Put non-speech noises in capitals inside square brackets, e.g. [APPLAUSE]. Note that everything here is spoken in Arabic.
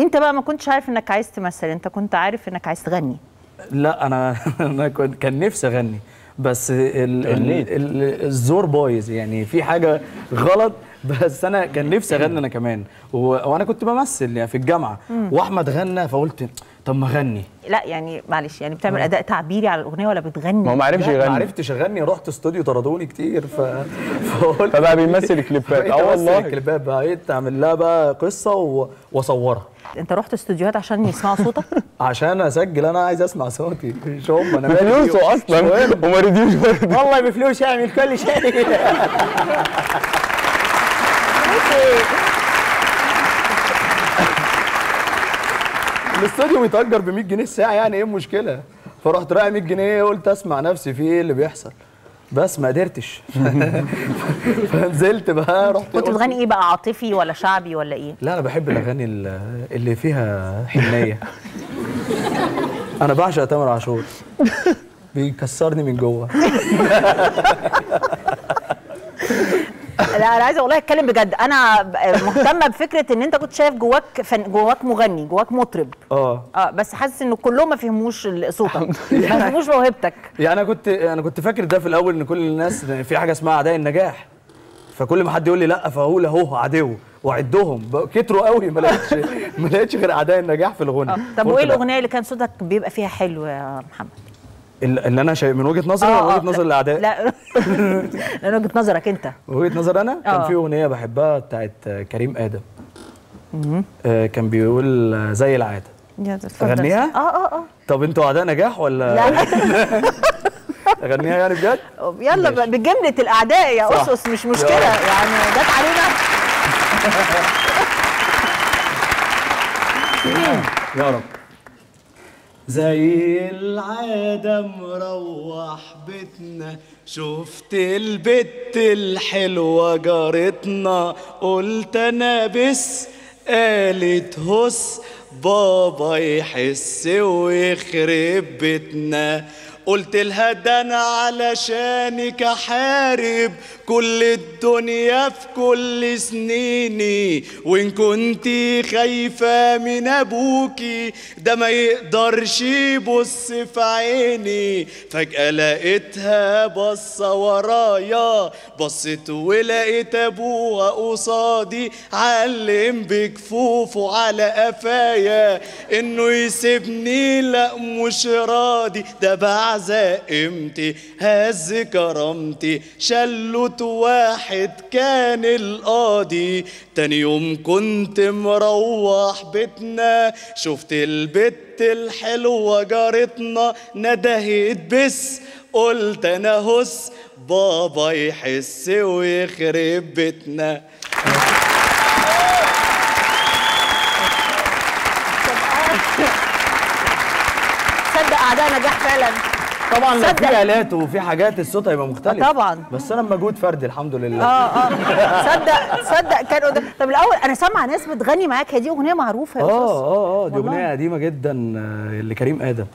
انت بقى ما كنتش عارف انك عايز تمثل انت كنت عارف انك عايز تغني. لا أنا [LAUGHS] أنا كنت- كان نفسي اغني. بس ال. ال ال الزور بايظ يعني في حاجة غلط. بس أنا كان نفسي أغني أنا كمان. و... وأنا كنت بمثل يعني في الجامعة. وأحمد غنى فقلت طب ما أغني. لا يعني معلش يعني بتعمل أداء تعبيري على الأغنية ولا بتغني؟ ما هو ما عرفش لا، ما يغني عرفتش أغني. رحت استوديو طردوني كتير ف... فقلت فبقى بيمثل كليبات آه والله. الكليبات. بقيت أعمل لها بقى قصة و... وأصورها. انت رحت استوديوهات عشان يسمعوا صوتك [LAUGHS] عشان اسجل أنا عايز اسمع صوتي مش هم أنا مالي فلوسه فيهم. أصلا. وما رضيوش والله بفلوس اعمل كل شيء [LAUGHS] [LAUGHS] الاستوديو بيتأجر ب 100 جنيه الساعة يعني إيه المشكلة؟ فرحت رايح 100 جنيه قلت أسمع نفسي في إيه اللي بيحصل بس ما قدرتش. [LAUGHS] فنزلت بقى رحت كنت بتغني إيه بقى عاطفي ولا شعبي ولا إيه؟ لا أنا بحب الأغاني ال- اللي فيها حنية. أنا بعشق تامر عاشور. بيكسرني من جوه. [LAUGHS] لا أنا عايزة والله أتكلم بجد. أنا مهتمة بفكرة إن أنت كنت شايف جواك فن جواك مغني جواك مطرب. آه. آه بس حاسس إن كلهم ما فهموش صوتك. ما فهموش موهبتك. يعني أنا كنت أنا كنت فاكر ده في الأول إن كل الناس في حاجة اسمها اعداء النجاح. فكل ما حد يقول لي لأ فأقول أهو عدو. وأعدهم. بقى كتروا قوي. ما لقيتش ما لقيتش غير اعداء النجاح في الغنى. آه. طب وإيه لأ. الأغنية اللي كان صوتك بيبقى فيها حلو يا محمد؟ اللي أنا شايف من وجهة نظري ولا وجهة نظر الأعداء؟ لا. [LAUGHS] من وجهة نظرك أنت. وجهة نظر أنا؟ كان آه. في أغنية بحبها بتاعت كريم آدم. آه، كان بيقول آه، زي العادة. أغنيها؟ آه آه آه. طب أنتوا أعداء نجاح ولا؟ لا. [LAUGHS] أغنيها يعني بجد؟ يلا. بجملة الأعداء يا. أسس مش مشكلة. يعني جت علينا. [LAUGHS] يا رب. زي العادة مروح بيتنا. شفت البت الحلوة جارتنا قلت أنا بس قالت هس. بابا يحس ويخرب بيتنا. قلت لها ده أنا علشانك احارب كل الدنيا في كل سنيني وإن كنتي خايفة من ابوكي ده ما يقدرش يبص في عيني. فجأة لقيتها بصة ورايا بصت ولقيت أبوها قصادي علم بكفوفه على قفايا إنه يسيبني لا مش راضي. ده بعزق قيمتي هز كرامتي شلت واحد كان القاضي. تاني يوم كنت مروح بيتنا. شفت البت الحلوة جارتنا. ندهت بس قلت أنا هس. بابا يحس ويخرب بيتنا. صدق أعداء نجاح فعلا. طبعا لو. في الات وفي حاجات الصوت هيبقى مختلف طبعا. بس أنا بمجهود فردي الحمد لله آه آه صدق صدق كان قدام طب الأول أنا سامعة ناس بتغني معاك هي دي أغنية معروفة يا آه. آه آه دي. أغنية قديمة جدا آه، لكريم آدم